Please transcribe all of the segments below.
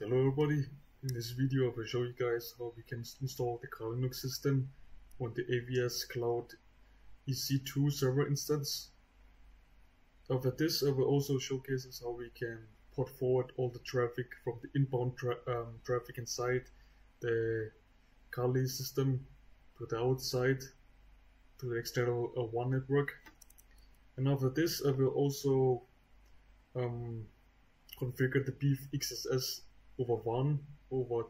Hello everybody, in this video I will show you guys how we can install the Kali Linux system on the AWS Cloud EC2 server instance. After this I will also showcase how we can port forward all the traffic from the inbound tra um, traffic inside the Kali system to the outside to the external uh, WAN network. And after this I will also um, configure the beef XSS over one over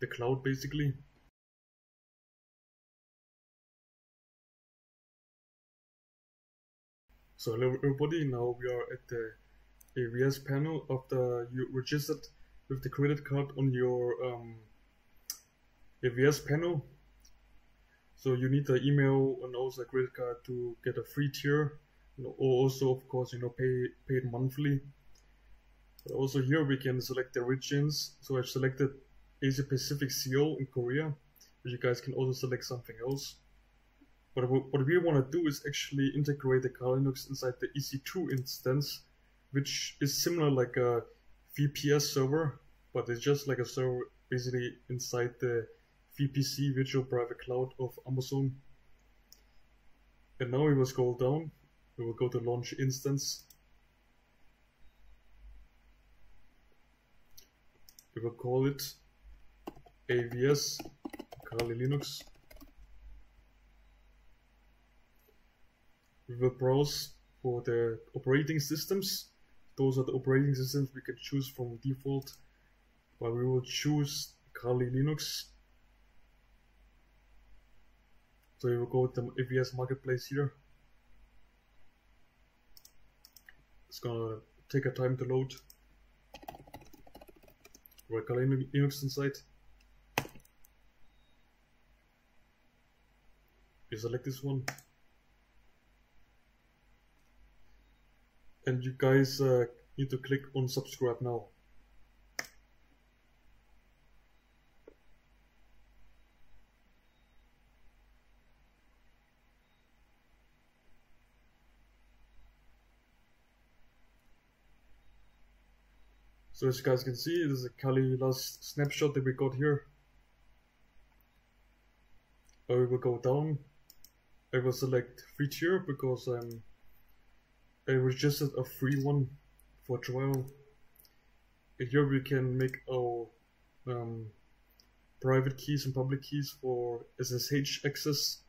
the cloud basically. So hello everybody, now we are at the AVS panel after you registered with the credit card on your um, AWS panel. So you need the email and also a credit card to get a free tier, or also of course you know pay paid monthly also here we can select the regions. So I've selected Asia Pacific Seoul in Korea, but you guys can also select something else. But what we want to do is actually integrate the Kali Linux inside the EC2 instance, which is similar like a VPS server, but it's just like a server basically inside the VPC Virtual Private Cloud of Amazon. And now we will scroll down. We will go to Launch Instance we will call it avs Kali Linux. We will browse for the operating systems. Those are the operating systems we can choose from default, but we will choose Kali Linux. So we will go to the AWS Marketplace here. It's gonna take a time to load. Kali Linux inside. You select this one. And you guys uh, need to click on subscribe now. So as you guys can see, this is a Kali last snapshot that we got here. I will go down. I will select free tier because um, I registered a free one for trial. And here we can make our um, private keys and public keys for SSH access.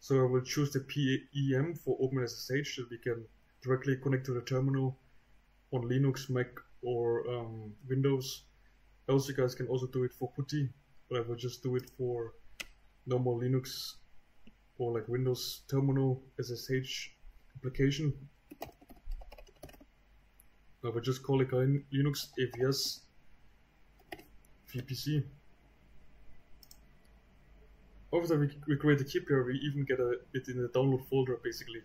So I will choose the PEM for OpenSSH that we can directly connect to the terminal on Linux, Mac or um, Windows. Else you guys can also do it for PuTTY, but I will just do it for normal Linux or like Windows terminal SSH application. I will just call it Linux AWS VPC. After we, we create the key pair, we even get a, it in the download folder basically.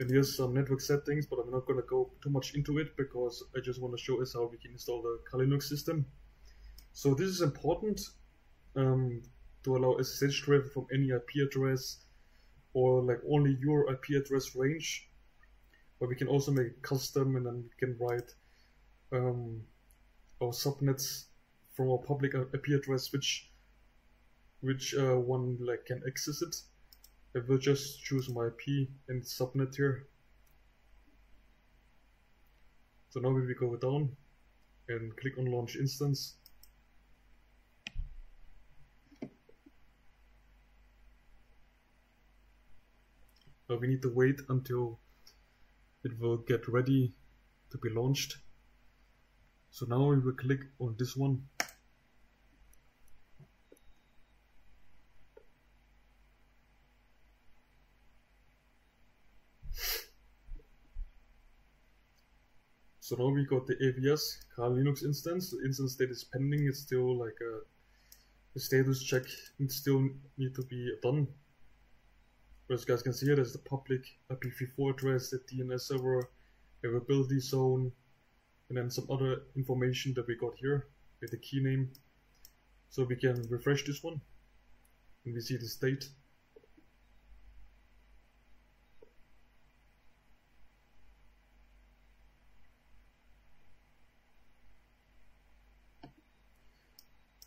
And here's some network settings, but I'm not going to go too much into it because I just want to show us how we can install the Kali Linux system. So this is important um, to allow SSH traffic from any IP address or like only your IP address range. But we can also make custom and then we can write um, our subnets from our public IP address which which uh, one like can access it. I will just choose my IP and subnet here. So now we will go down and click on launch instance. Now we need to wait until it will get ready to be launched. So now we will click on this one So now we got the AWS Kali Linux instance. The instance state is pending. It's still like uh, a, a status check. It still need to be done. As you guys can see here, there's the public IPv4 address, the DNS server, availability zone, and then some other information that we got here with the key name. So we can refresh this one and we see the state.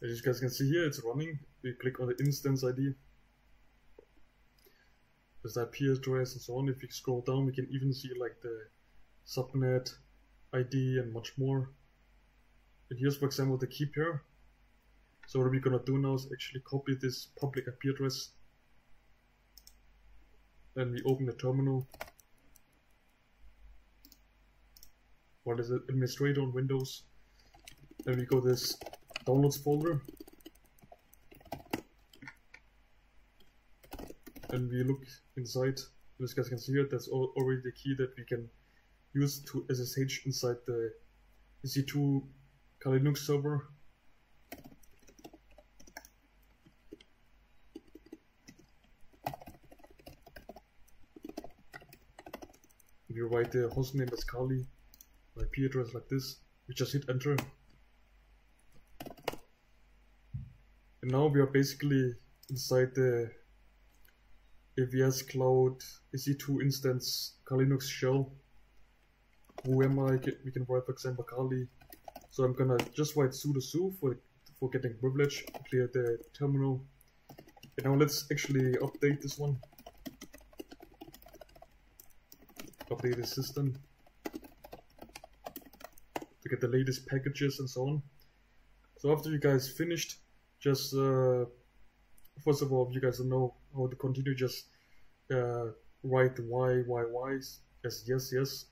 As you guys can see here, it's running. We click on the instance ID. There's the IP address and so on. If you scroll down, we can even see like the subnet ID and much more. And here's, for example, the key pair. So what we're gonna do now is actually copy this public IP address. Then we open the terminal. What is it? Administrator on Windows. Then we go this downloads folder. And we look inside. As you guys can see here, that's already the key that we can use to SSH inside the EC2 Kali Linux server. we write the hostname as Kali, IP address like this, we just hit enter. And now we are basically inside the AWS Cloud EC2 instance Kali Linux shell. Who am I? We can write, for example, Kali. So I'm gonna just write sudo su for for getting privilege, clear the terminal. And now let's actually update this one. Update the system to get the latest packages and so on. So after you guys finished, just uh, first of all, if you guys know how to continue, just uh, write y y y as yes yes.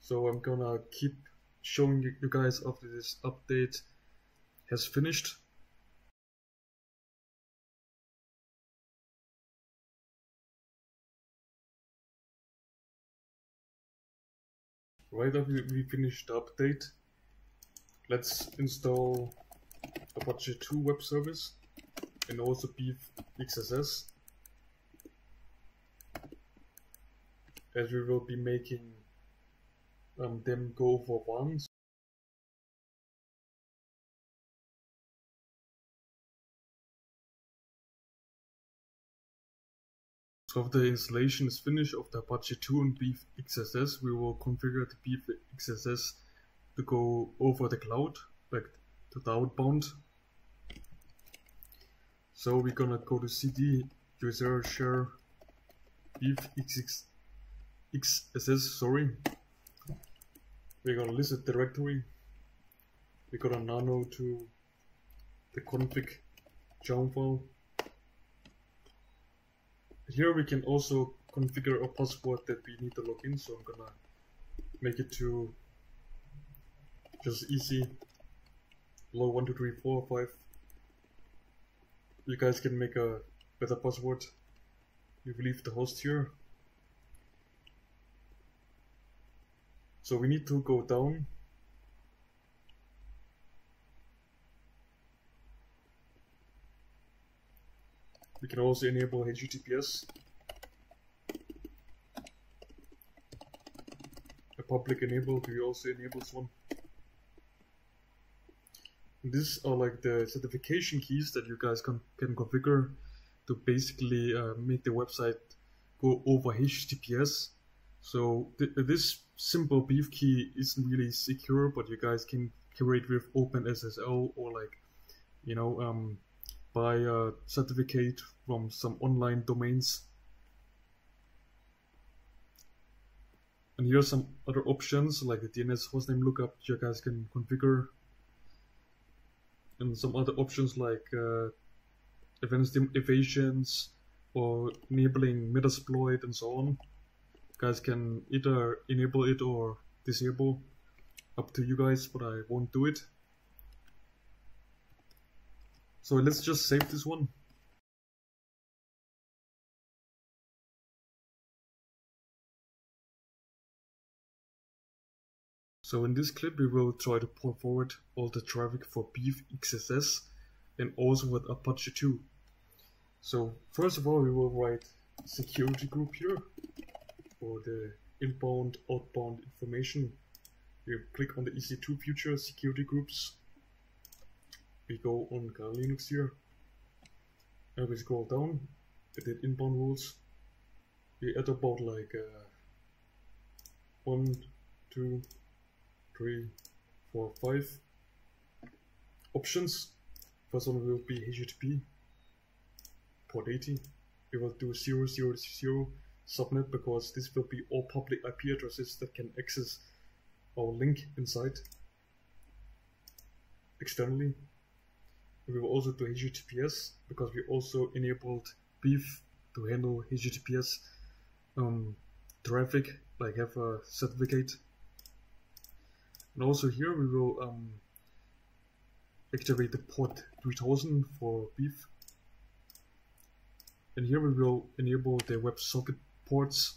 So I'm gonna keep showing you guys after this update has finished. Right after we finished the update, let's install Apache 2 web service and also beef XSS as we will be making um, them go for once. So after the installation is finished of the Apache 2 and Beef XSS, we will configure the Beef XSS to go over the cloud, like the outbound. So we're gonna go to cd user share beef xss sorry. We're gonna list a directory. We're gonna nano to the config jump file. Here we can also configure a password that we need to log in so I'm gonna make it to just easy low one two three four five. You guys can make a better password. You leave the host here. So we need to go down. We can also enable HTTPS a public enable we also enable this one these are like the certification keys that you guys can, can configure to basically uh, make the website go over HTTPS. So th this simple beef key isn't really secure, but you guys can create with OpenSSL or like, you know, um, buy a certificate from some online domains. And here are some other options like the DNS hostname lookup you guys can configure and some other options like uh, advanced evasions or enabling Metasploit and so on. You guys can either enable it or disable. Up to you guys, but I won't do it. So let's just save this one. So in this clip we will try to pull forward all the traffic for Beef XSS and also with Apache 2. So first of all we will write security group here for the inbound outbound information. We click on the EC2 future security groups. We go on Kali Linux here and we scroll down, edit inbound rules. We add about like uh, one, two, three, four, five options. First one will be HTTP port 80. We will do 000 subnet because this will be all public IP addresses that can access our link inside externally. We will also do HTTPS because we also enabled Beef to handle HTTPS um, traffic, like have a certificate. And also here we will um, activate the port 3000 for Beef. And here we will enable the WebSocket ports.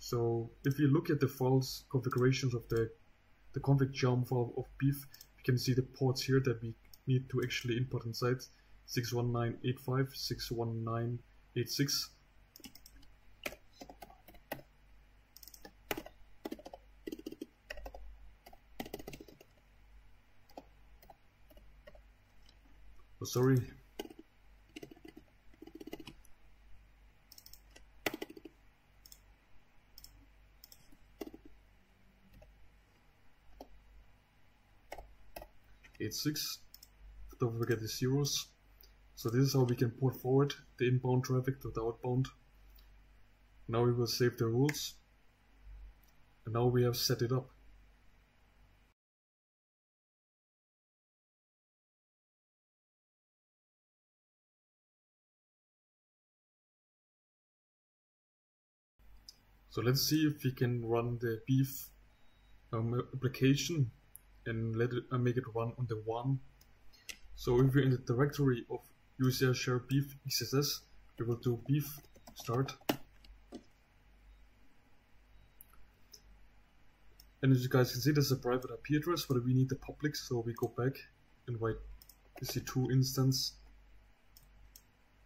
So if you look at the files configurations of the, the config YARM file of Beef, you can see the ports here that we need to actually import inside 61985, 61986. Oh, sorry. Eight six. Don't forget the zeros. So this is how we can port forward the inbound traffic to the outbound. Now we will save the rules. And now we have set it up. So let's see if we can run the beef um, application and let it uh, make it run on the one. So if we're in the directory of user share beef xss, we will do beef start. And as you guys can see, there's a private IP address, but we need the public, so we go back and write EC2 instance,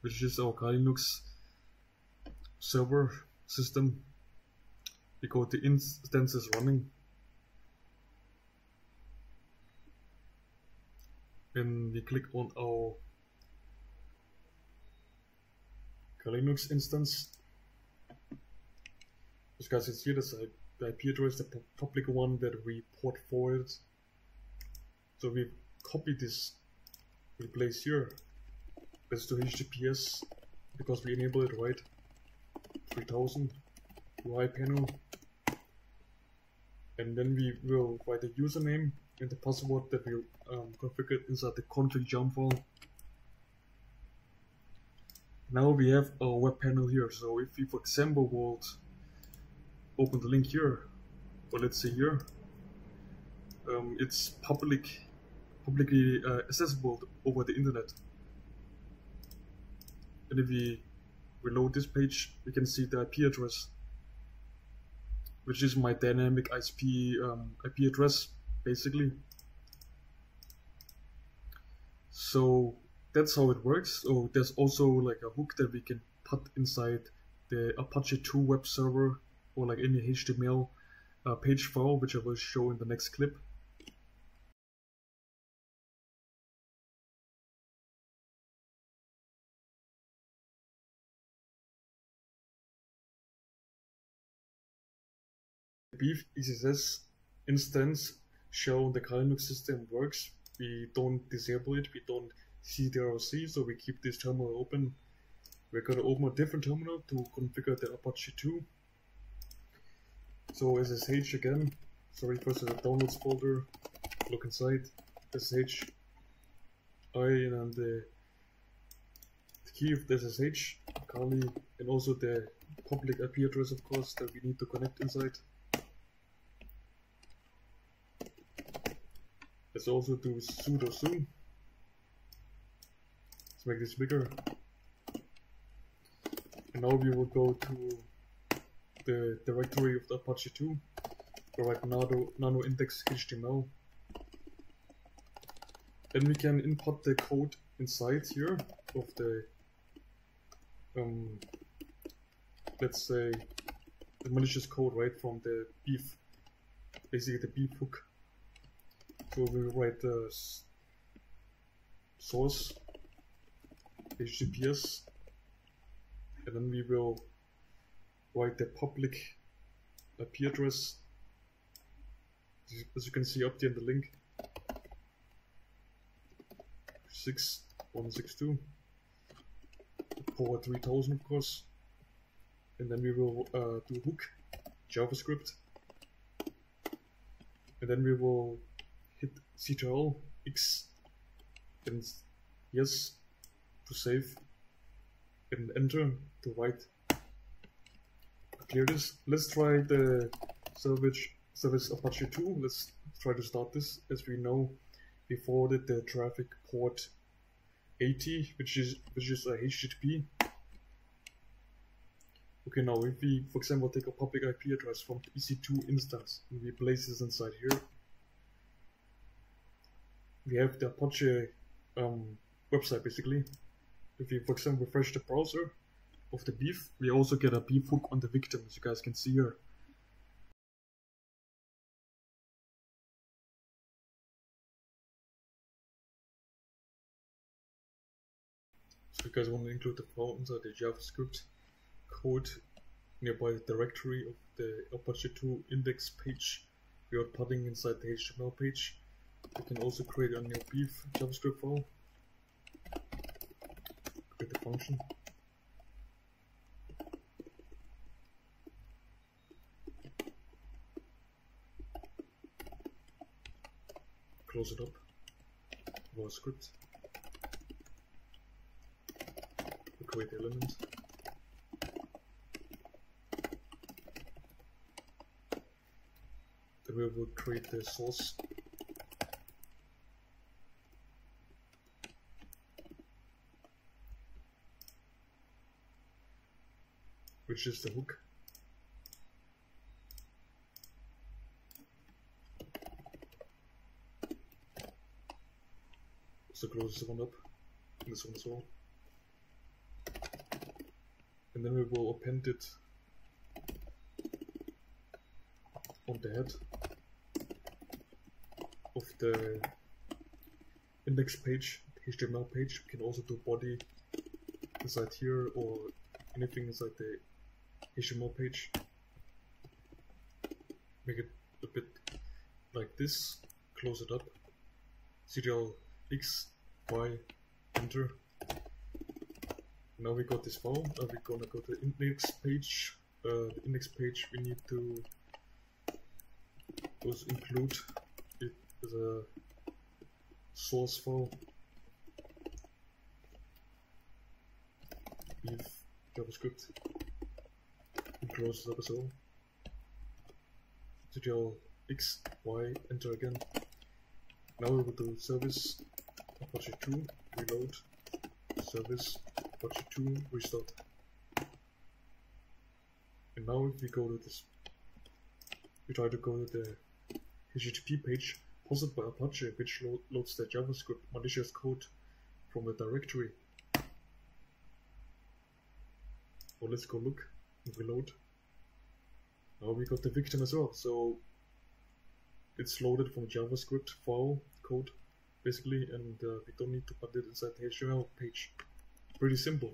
which is our Linux server system we go to instances running and we click on our Linux instance. As guys can see, this the IP address, the public one that we port forward. So we copy this, we place here. Let's do HTTPS because we enable it right. 3000 UI panel and then we will write the username and the password that we um, configured inside the config YARM file. Now we have a web panel here, so if we for example would open the link here, or let's say here, um, it's public, publicly uh, accessible over the internet. And if we reload this page, we can see the IP address which is my dynamic ISP um, IP address basically. So that's how it works. So there's also like a hook that we can put inside the Apache 2 web server or like any HTML uh, page file, which I will show in the next clip. Beef XSS instance show the Linux system works. We don't disable it, we don't see cdrc, so we keep this terminal open. We're to open a different terminal to configure the Apache 2. So SSH again, sorry first the downloads folder, look inside, SSH, I and the key of the SSH, Kali, and also the public IP address of course that we need to connect inside. Let's also do sudo su. Let's make this bigger. And now we will go to the directory of the Apache 2, provide nano, nano index HTML. Then we can input the code inside here of the, um, let's say, the malicious code, right, from the beef, basically the beef hook. So we write the source HTTPS and then we will write the public IP address. As you can see up there in the link 6162 port 3000 of course. And then we will uh, do hook javascript. And then we will hit ctrl x and yes to save and enter to write clear this. Let's try the service service apache 2 let's try to start this. As we know we forwarded the traffic port 80 which is which is a http okay now if we for example take a public ip address from the ec2 instance and we place this inside here we have the apache um, website basically. If we for example refresh the browser of the beef we also get a beef hook on the victim as you guys can see here. So you guys want to include the file inside the JavaScript code nearby the directory of the Apache 2 index page. Without putting inside the HTML page. You can also create a new beef JavaScript file. Create the function. Close it up. Our script. create element. Then we will create the source. Which is the hook. So close this one up, and this one as well and then we will append it on the head of the index page, HTML page. We can also do body inside here or anything inside the HTML page. Make it a bit like this, close it up, Ctrl X, Y, enter, now we got this file, now we're gonna go to the index page. Uh, the index page we need to also include it as a source file. With JavaScript. Close as well. Ctrl X, Y, enter again. Now we will do service Apache 2, reload, service Apache 2 restart. And now if we go to this, we try to go to the HTTP page hosted by Apache, which lo loads the JavaScript malicious code from the directory. So let's go look and reload. We got the victim as well, so it's loaded from JavaScript file code basically, and uh, we don't need to put it inside the HTML page. Pretty simple.